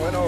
Bueno.